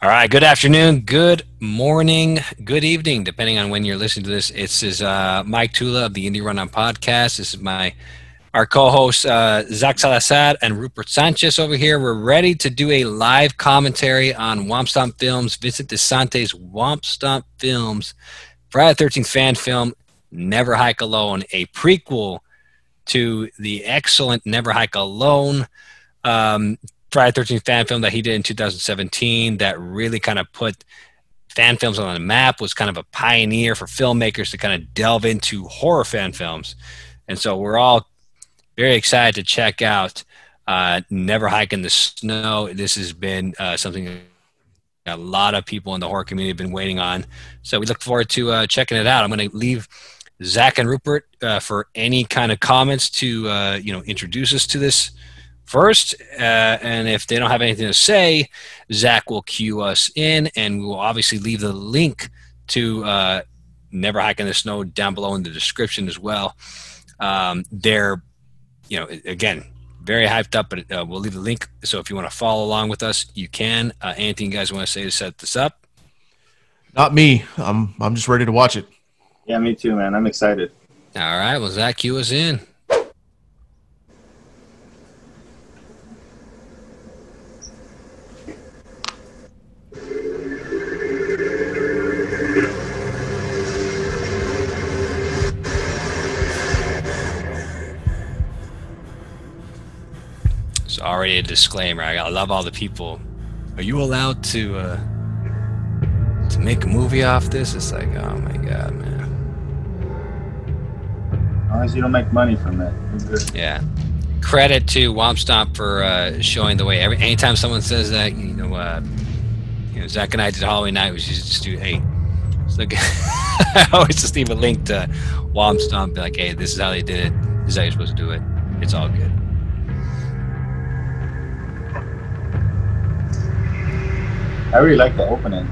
All right. Good afternoon, good morning, good evening, depending on when you're listening to this. This is uh, Mike Tula of the Indie Rundown Podcast. This is my our co-hosts uh, Zach Salazar and Rupert Sanchez over here. We're ready to do a live commentary on Womp Stomp Films, Vincent DiSanti's Womp Stomp Films, Friday the 13th fan film, Never Hike Alone, a prequel to the excellent Never Hike Alone um, Friday 13th fan film that he did in 2017 that really kind of put fan films on the map, was kind of a pioneer for filmmakers to kind of delve into horror fan films. And so we're all very excited to check out uh, Never Hike in the Snow. This has been uh, something a lot of people in the horror community have been waiting on. So we look forward to uh, checking it out. I'm going to leave Zach and Rupert uh, for any kind of comments to uh, you know introduce us to this first. Uh, and if they don't have anything to say, Zach will cue us in, and we will obviously leave the link to Never Hike in the Snow down below in the description as well. Um, they're you know, again, very hyped up, but uh, we'll leave the link. So if you want to follow along with us, you can. Uh, anything you guys want to say to set this up? Not me. I'm I'm just ready to watch it. Yeah, me too, man. I'm excited. All right. Well, Zach, cue us in. Already a disclaimer. I love all the people. Are you allowed to uh, to make a movie off this? It's like, oh my god, man. As long as you don't make money from it. Yeah. Credit to Womp Stomp for uh, showing the way. Every anytime someone says that, you know, uh, you know, Zach and I did Halloween night. We just do, hey, look. I always just leave a link to Womp Stomp. Be like, hey, this is how they did it. This is how you're supposed to do it. It's all good. I really like the opening.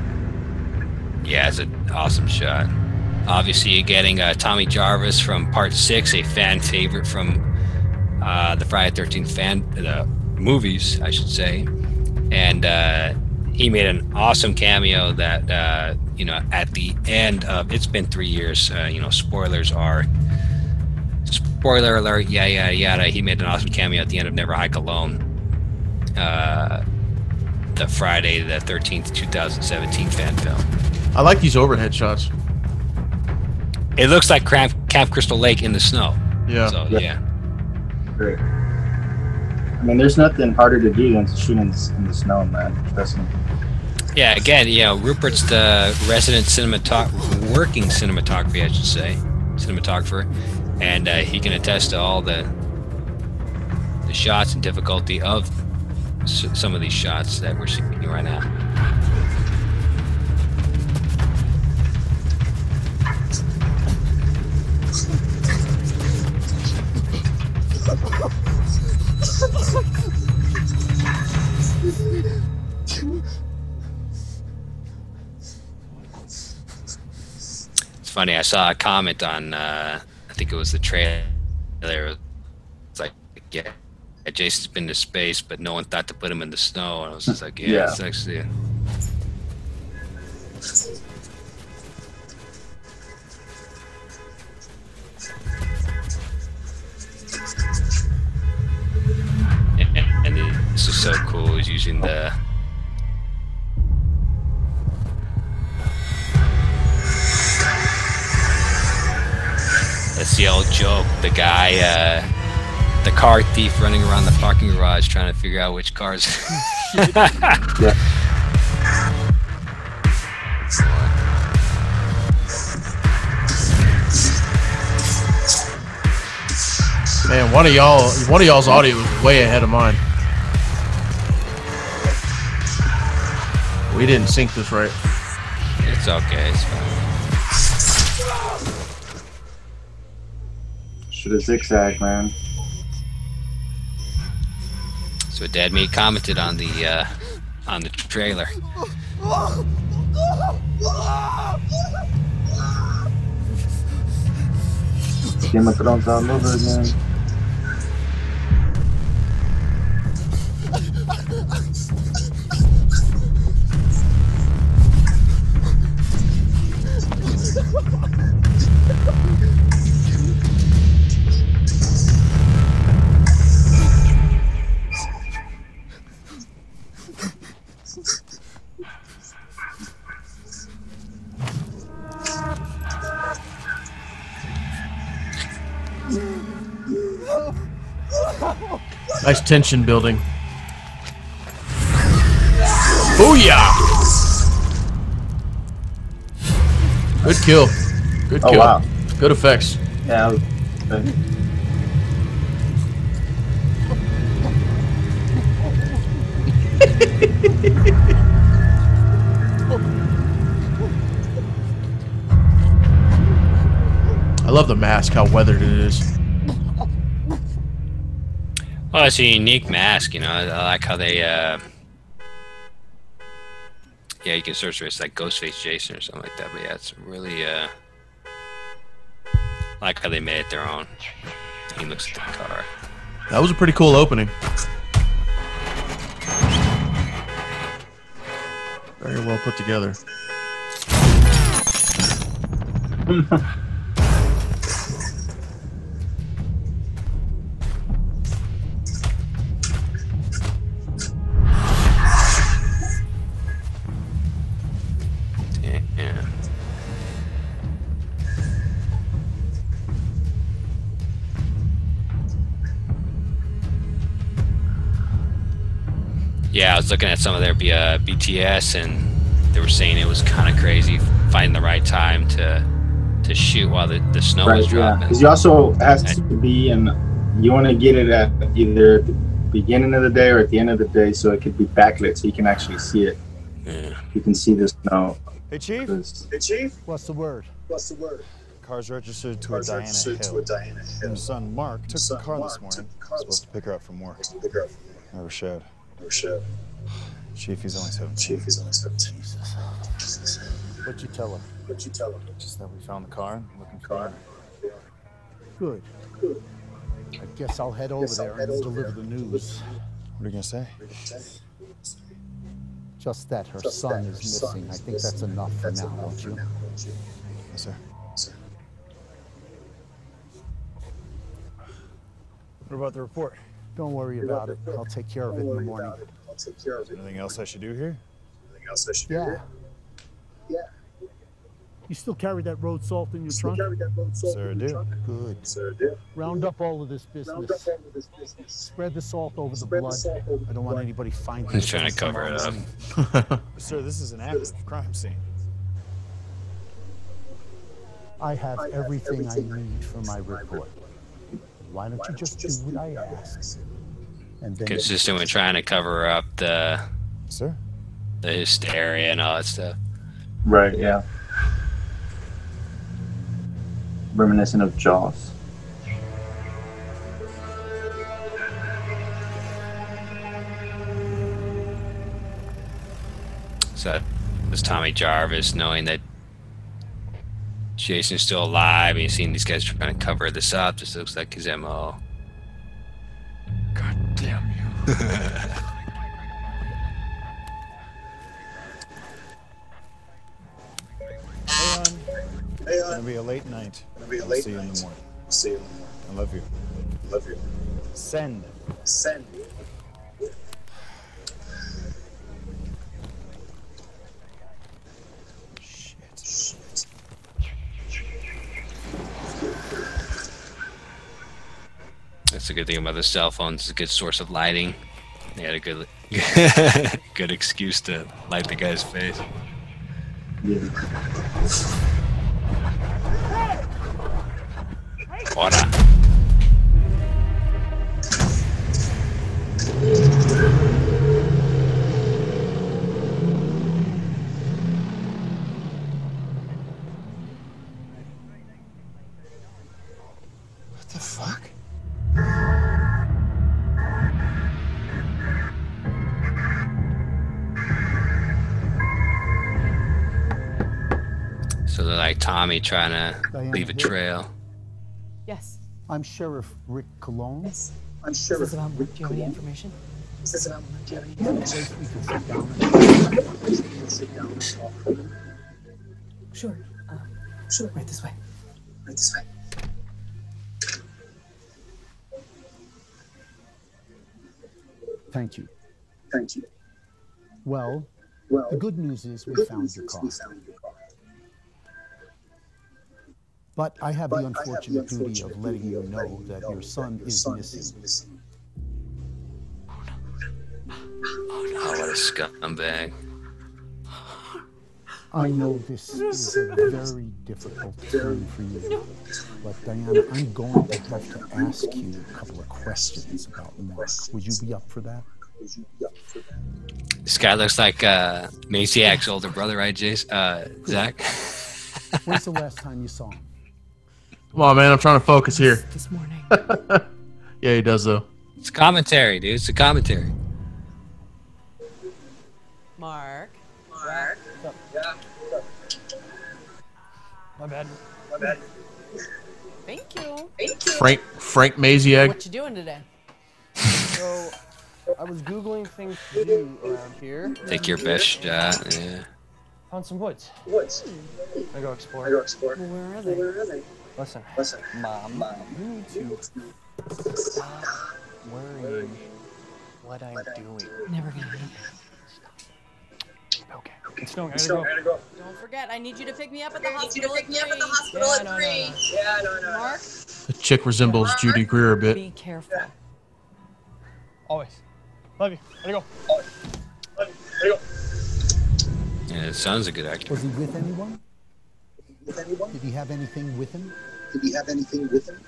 Yeah, it's an awesome shot. Obviously, you're getting uh, Tommy Jarvis from Part Six, a fan favorite from uh, the Friday Thirteenth fan the movies, I should say, and uh, he made an awesome cameo that uh, you know at the end of it's been three years. Uh, you know, spoilers are spoiler alert. Yeah, yeah, yada. He made an awesome cameo at the end of Never Hike Alone. The Friday the 13th, 2017 fan film. I like these overhead shots. It looks like Camp, Camp Crystal Lake in the snow. Yeah. So, Yeah. yeah. Great. I mean, there's nothing harder to do than to shoot in, in the snow, man. Trust me. Yeah, again, you know, Rupert's the resident cinematog working cinematography, I should say, cinematographer, and uh, he can attest to all the the shots and difficulty of s- some of these shots that we're seeing right now. It's funny. I saw a comment on, uh, I think it was the trailer. It's like, yeah, Jason's been to space, but no one thought to put him in the snow. And I was just like, yeah, Yeah. it's actually. And, and this is so cool. Is using the That's the old joke. The guy, uh, the car thief running around the parking garage trying to figure out which cars. Yeah. Man, one of y'all, one of y'all's audio is way ahead of mine. We didn't sync this right. it's okay. It's fine. Should have zigzag, man. So, Dad Me commented on the uh, on the trailer. Game of Thrones all over again. Ha Nice tension building. Booyah! Good kill. Good Oh kill. wow. Good effects. Yeah. that I love the mask, how weathered it is. Well, it's a unique mask, you know. I I like how they, uh, yeah, you can search for it. It's like Ghostface Jason or something like that. But yeah, it's really, uh, I like how they made it their own. He looks at the car. That was a pretty cool opening. Very well put together. Yeah, I was looking at some of their B- uh, BTS, and they were saying it was kind of crazy finding the right time to to shoot while the, the snow Right, was yeah. dropping. Because you also has to be and you want to get it at either the beginning of the day or at the end of the day, so it could be backlit, so you can actually see it. Yeah. You can see the snow. Hey, Chief. 'cause- Hey, Chief. What's the word? What's the word? Car's registered to Car's a Diana registered Hill. to a Diana Hill. Your son Mark took Son the car Mark this morning. took the car supposed to pick her up from work. To pick her up from work. Never showed. Oh, Never showed. Chief, he's only 17. Chief, he's only 17. What'd you tell him? What'd you tell him? Just that we found the car and looking for Car. her. Good. Good. I guess I'll head over Guess I'll there head and over deliver there. the news. What are you gonna say? Just that her Just son that is her son missing. I is think that's enough for That's now, enough won't for you? now, won't you? Yes, sir. Sir. What about the report? Don't worry about it. I'll take care of it in the morning. it. I'll take care of it. Anything else I should do here? Anything else I should do? Yeah. here? Yeah. You still carry that road salt in your Still trunk? carry that road salt Sir, in your do. trunk? Good. Sir, I do. Round up all of this Round up business. all of this business. Spread the salt over the Spread the blood. salt over I don't want blood. anybody finding He's it. trying to cover it up. Sir, this is an active crime scene. I have I have everything everything I need for my report. Why don't you just just do what I do what I ask? ask? And then Consistent with trying to cover up the Sir? the hysteria and all that stuff. Right, yeah. Reminiscent of Jaws. So that was Tommy Jarvis knowing that Jason's still alive and he's seeing these guys trying to cover this up. This looks like his MO. God damn you. hey, hon. Hey, It's uh, gonna be a late night. Gonna be a I'll late see you in the night. morning. see you in the morning. I love you. Love you. Send. Send. That's a good thing about the cell phones. It's a good source of lighting. They had a good good excuse to light the guy's face. Yeah. So they're like Tommy trying to Diana leave a Hill. trail. Yes. I'm Sheriff Rick Cologne. Yes. I'm Sheriff sure. this about Mark? Do you have any information? Is this about Mark? Do you have any information? sit down and Sit down. Sure. Um, sure. Right this way. Right this way. Thank you. Thank you. Well, Well, the good news is we good found news your is we found your car. But I have But the I have the unfortunate duty unfortunate of letting duty you of know letting you that know your son that is son missing. is missing. Oh, what a scumbag. I know this is a very difficult time for you, but Diana, I'm going to have to ask you a couple of questions about Mark. Would you be up for that? This guy looks like uh, Maziak's older brother, right, Jace? Uh, Zach? When's the last time you saw him? Come on, man. I'm trying to focus here. This morning. Yeah, he does though. It's commentary, dude. It's a commentary. Mark. Mark. My bad. My bad. Thank you. Thank you. Frank Frank Maziak. What you doing today? So, I was googling things to do around here. Take your best shot. Yeah. Found some woods. Woods. I go explore. I go explore. Well, where are they? Where are they? Listen, Listen. mom, Mom, you need to stop worrying what I'm doing. Never gonna happen. Okay. It's snowing. I So, gotta I go. gotta go. Don't forget, I need you to pick me up at the I need you to hospital pick at me up at the hospital Yeah, at no, no, three. no. Yeah, no, no, no. Mark, The chick resembles Judy Greer a bit. be careful. Always. Love you. Gotta go. Love you. There you go. Yeah, it sounds a good actor. Was he with anyone? With anyone? Did he have anything with him? Did he have anything with him?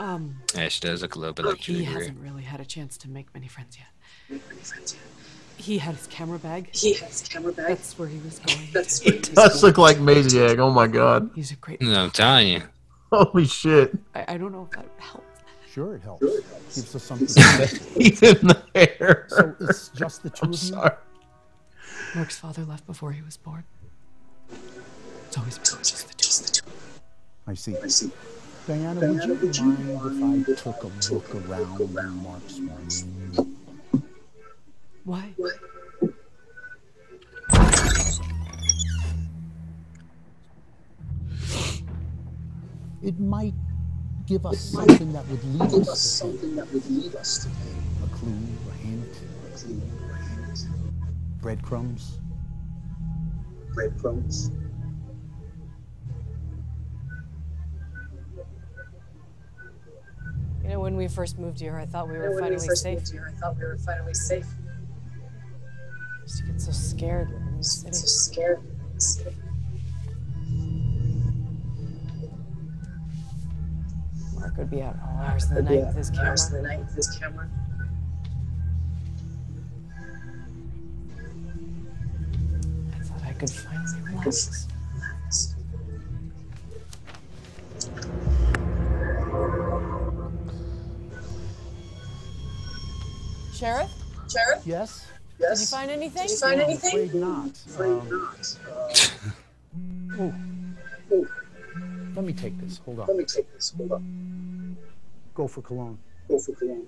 Um, Yeah, she does look a little bit like he Greer. hasn't really had a chance to make many friends yet. Make any friends yet? He had his camera bag. He has camera bag. That's where he was going. That's to where take Does look photos. like Maziak. Oh my god. He's a great. No, I'm telling you. Holy shit. I, I don't know if that helped. Sure, it helps. Sure it helps. Gives us something. to Even the hair. So it's just the two I'm of you? sorry. Mark's father left before he was born. It's always been just the two. I see. I see. Diana, Diana, would would you you mind if I took a look around Mark's room? Why? It might give us something that would lead us us to him. something that would lead us to. A clue, a hint, A clue, a hint, breadcrumbs. breadcrumbs. When we first moved here, I thought we were when we finally first safe. moved here, I thought we were finally safe. I used to get so scared living in the So scared. Mark would be out all hours of the night with his all hours of the night with his camera. I thought I could finally relax. Sheriff, Sheriff? Yes? Yes. did you find anything? Did you find No, I'm anything? afraid not. Afraid Um, not. Uh, oh, oh, let me take this. Hold on. let me take this. Hold on. Go for cologne. Go for cologne.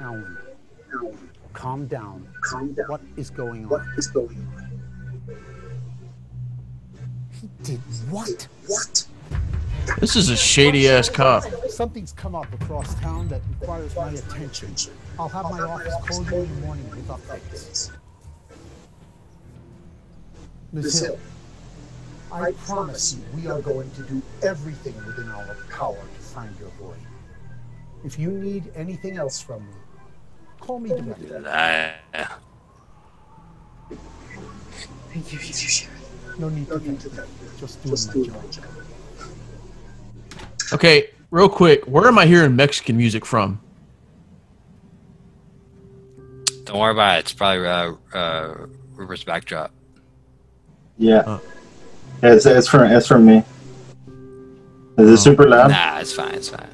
Alan, Now, calm down. calm down. What is going on? is going on? He did what? What? This is a shady ass cop. Something's come up across town that requires my attention. I'll have my office call you in the morning with updates. Miss Miss Hill, Hill, I promise you we are going to do everything within our power to find your boy. If you need anything else from me, call me directly. Thank you, Sheriff. No need to need thank to me. thank you. Just Just doing do my my job. job. Okay, real quick, where am I hearing Mexican music from? Don't worry about it. It's probably uh, uh, Rupert's backdrop. Yeah. Oh. It's it's from it's from me. Is it Oh. super loud? Nah, it's fine. It's fine.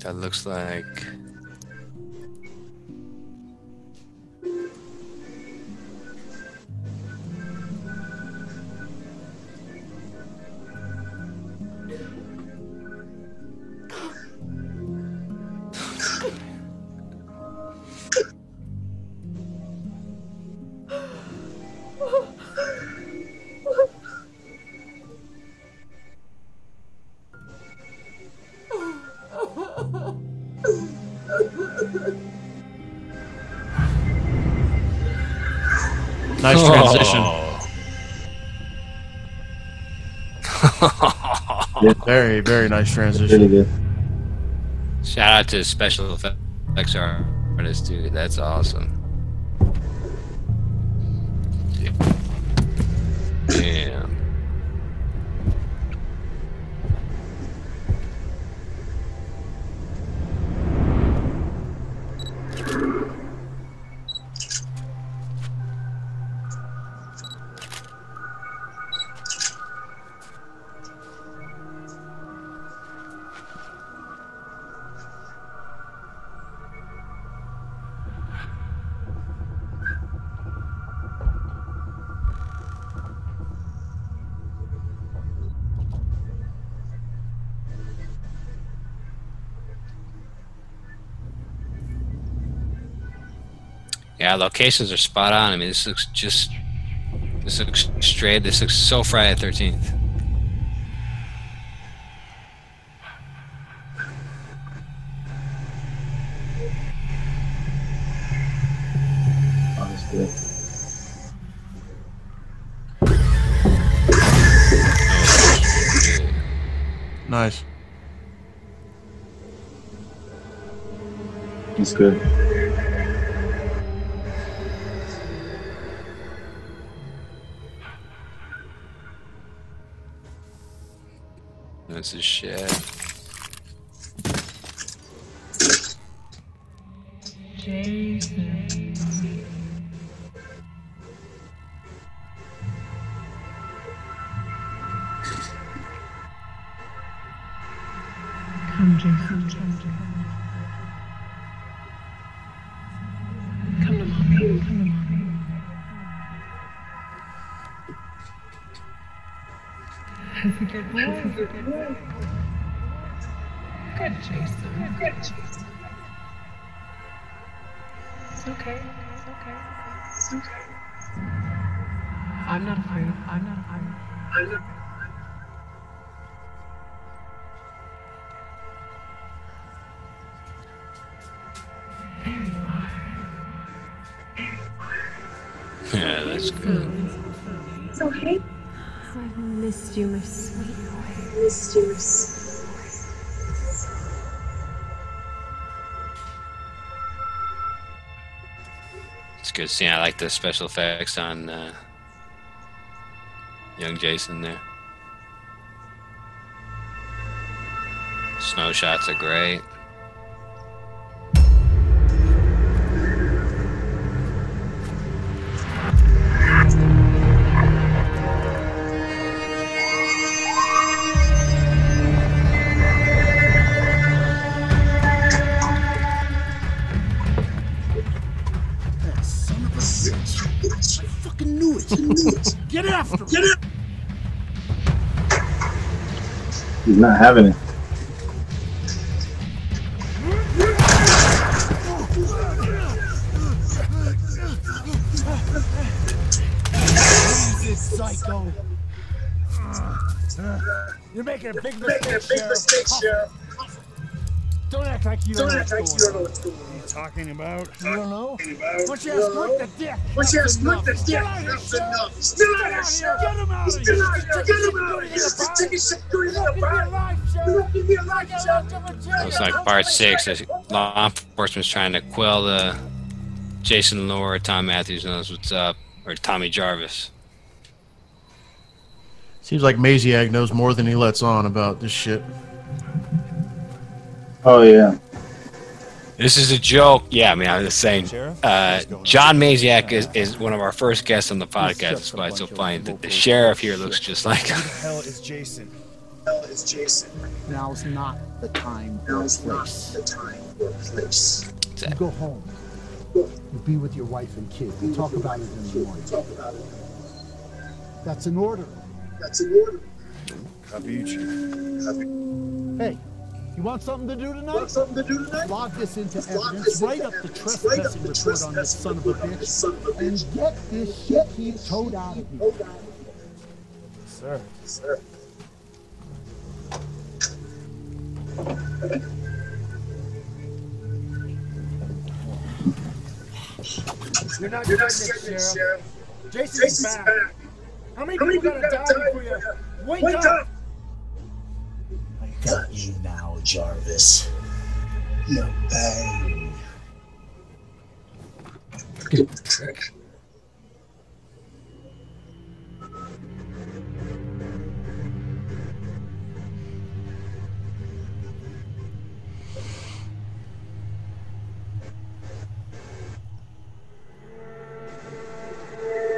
That looks like. Nice oh. transition. Very, very nice transition. Shout out to special effects artist, dude. That's awesome. Yeah, locations are spot on. I mean, this looks just. This looks straight. This looks so Friday the 13th. That's good. Nice. That's good. That's his shit. Good boy. Good boy. Jason. Good, Jason. It's okay. It's okay. It's okay. I'm not afraid. I'm not. I'm. I'm not. Yeah, that's good. It's okay. I missed you, my sweet boy. Missed you. Miss. It's good seeing. I like the special effects on uh, young Jason there. Snow shots are great. Not having it. Psycho. You're making a big Making a mistake, big mistake, Sheriff. Don't act like you don't, Don't know act what's like you don't know going what's going on. on. What are you talking about? You don't know? About- Once you you split the dick. Once you have that's split the dick, Get out of here, that's Sheriff. enough. Still out here, Get him out of Still here. out here. Get him out of here. Just taking security in the You're lucky to be back. alive, You're Sheriff. lucky to be alive, Get Sheriff. out of jail. Looks like part six. is Law enforcement's trying to quell the Jason Lore. Thom Mathews knows what's up, or Tommy Jarvis. Seems like Maziak knows more than he lets on about this shit. Oh yeah. This is a joke. Yeah, I mean, I'm just saying, uh, What's going on? John Maziak is, is one of our first guests on the podcast. That's why it's so bunch of funny. The, the sheriff here looks just like him. Who the hell is Jason? Hell is Jason. Now's not the time Now or is not the time or place. You go home. You be with your wife and kid. We'll talk about it in the morning. Talk about it. That's an order. That's an order. Copy, Chief. Hey, you want something to do tonight? Want tonight? something to do tonight? Log this into Log evidence. this into Write up the evidence. Write up trespassing the report on this son of a report on this bitch. son of a And get this shit he towed out of here. Sir. Sir. You're not You're not getting getting it, it, Sheriff. Sheriff. Jason's, Jason's back. back. How many How people people gotta gotta die die before you? before Wake, Wake up. up. Got you now, Jarvis. No bang.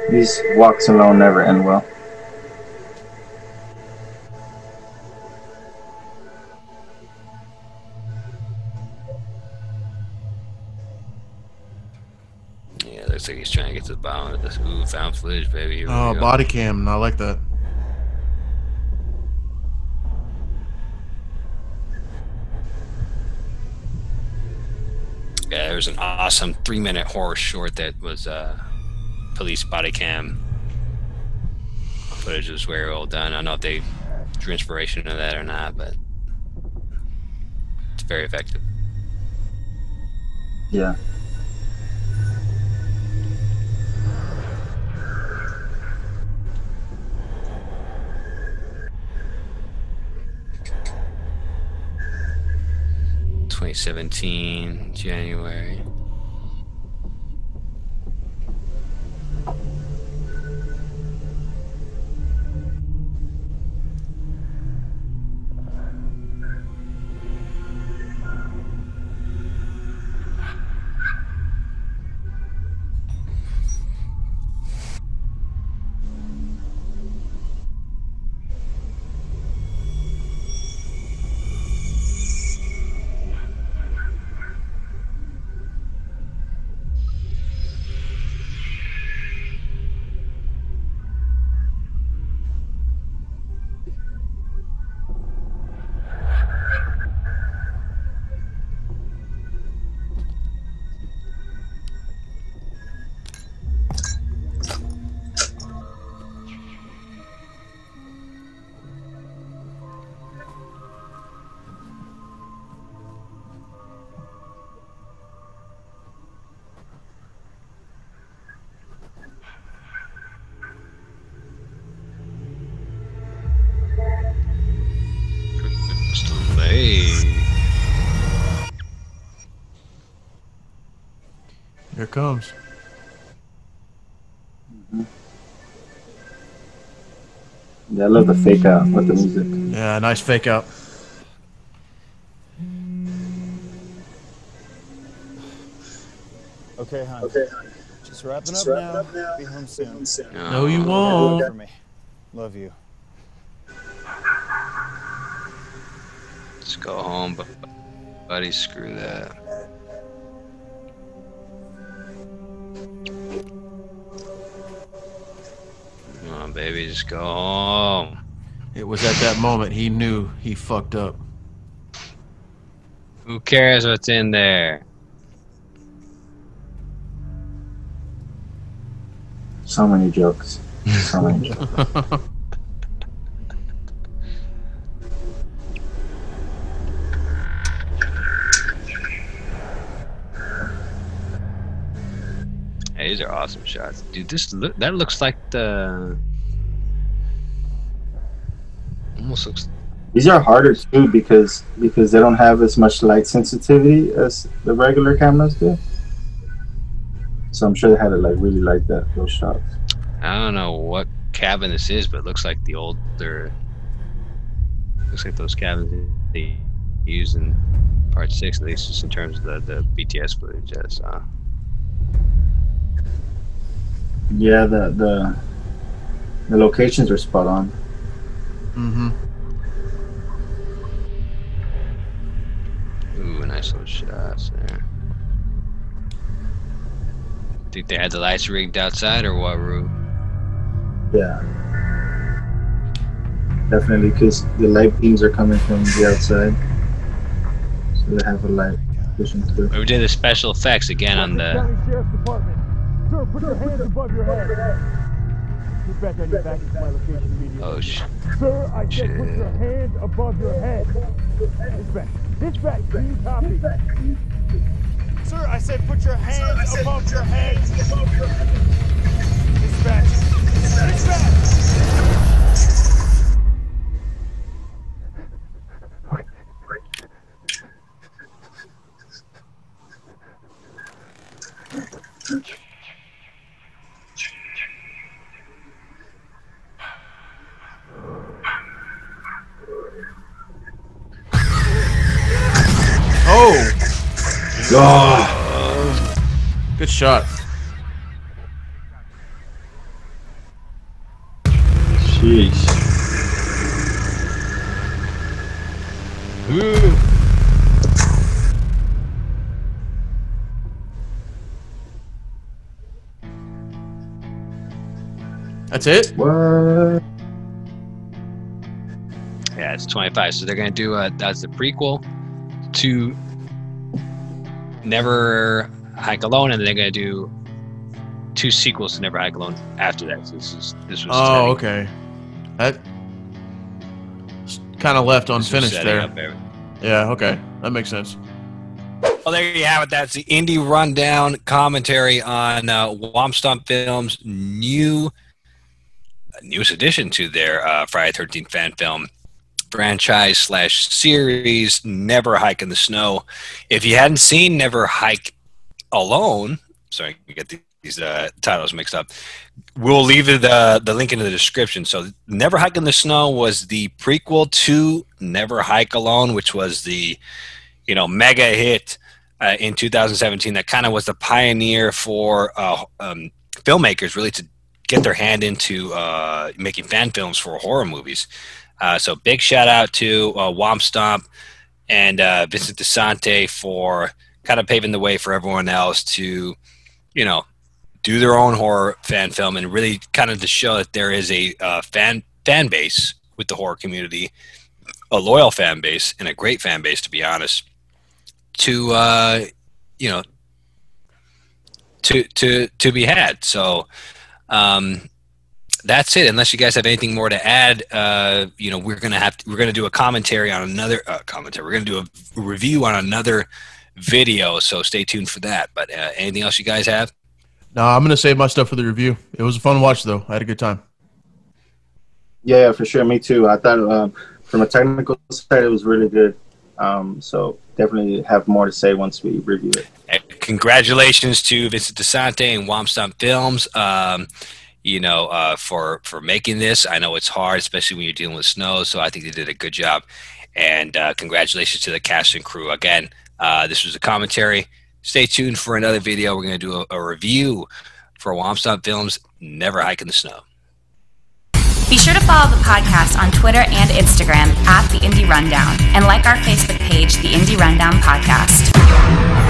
These walks alone never end well. Yeah, looks like he's trying to get to the bottom of this. Ooh, found footage, baby. Here Oh, body cam. I like that. Yeah, there was an awesome three-minute horror short that was uh, police body cam footage. was very well done. I don't know if they drew inspiration of that or not, but it's very effective. Yeah. Twenty seventeen January. It comes. Mm-hmm. Yeah, I love the fake out with the music. Yeah, nice fake out. Okay, hon. Okay. Just wrapping Just up, wrapping now. up now. Be home Be soon. home soon. No, you won't. For me. Love you. Let's go home, but buddy, screw that. On, baby, just go home. It was at that moment he knew he fucked up. Who cares what's in there? So many jokes. So many jokes. Hey, these are awesome shots, dude. This look that looks like the almost. These are harder too because because they don't have as much light sensitivity as the regular cameras do. So I'm sure they had to like really light that those shots. I don't know what cabin this is, but it looks like the older. Looks like those cabins they used in part six, at least just in terms of the, the BTS footage. I saw. Uh. Yeah, the the the locations are spot on. Mm-hmm. Ooh, nice little shots there. Think they had the lights rigged outside or what, Rue? Yeah. Definitely, because the light beams are coming from the outside, so they have a light vision too. We did the special effects again on the. County Sheriff's Department. Sir, put your hands above your head. Get back on your back into my location immediately. Oh sh. Sir, I said put your hands above your head. Dispatch. Dispatch, do you copy? Sir, I said put your hands above your head. Dispatch. Dispatch. Shot. sheesh. That's it. What? Yeah, it's 25. So they're going to do a, that's the prequel to Never Hike Alone, and they're going to do two sequels to Never Hike Alone after that. So this is this was Oh, setting- okay. That kind of left unfinished setting there. up Yeah. Okay, that makes sense. Well, there you have it. That's the indie rundown commentary on uh, Womp Stomp Films' new newest addition to their uh, Friday Thirteenth fan film franchise slash series, Never Hike in the Snow. If you hadn't seen Never Hike Alone, sorry, you get these uh, titles mixed up. We'll leave the the link in the description. So, Never Hike in the Snow was the prequel to Never Hike Alone, which was the you know mega hit uh, in 2017 that kind of was the pioneer for uh, um, filmmakers really to get their hand into uh, making fan films for horror movies. Uh, so big shout out to uh, Womp Stomp and uh, Vincent DiSanti for kind of paving the way for everyone else to, you know, do their own horror fan film and really kind of to show that there is a uh, fan fan base with the horror community, a loyal fan base and a great fan base to be honest to uh, you know to to to be had. So um, that's it. Unless you guys have anything more to add, uh, you know we're gonna have to, we're gonna do a commentary on another uh, commentary. We're gonna do a review on another video. So stay tuned for that. But uh, anything else you guys have? No, I'm gonna save my stuff for the review. It was a fun watch though. I had a good time. Yeah, yeah, for sure. Me too. I thought um, from a technical side, it was really good. Um, so definitely have more to say once we review it. Uh, Congratulations to Vincent DiSanti and Womp Films. Um, you know, uh, for for making this. I know it's hard, especially when you're dealing with snow. So I think they did a good job. And uh, congratulations to the cast and crew again. Uh, this was a commentary. Stay tuned for another video. We're going to do a, a review for Womp Stomp Films. Never hike in the snow. Be sure to follow the podcast on Twitter and Instagram at The Indie Rundown and like our Facebook page, The Indie Rundown Podcast.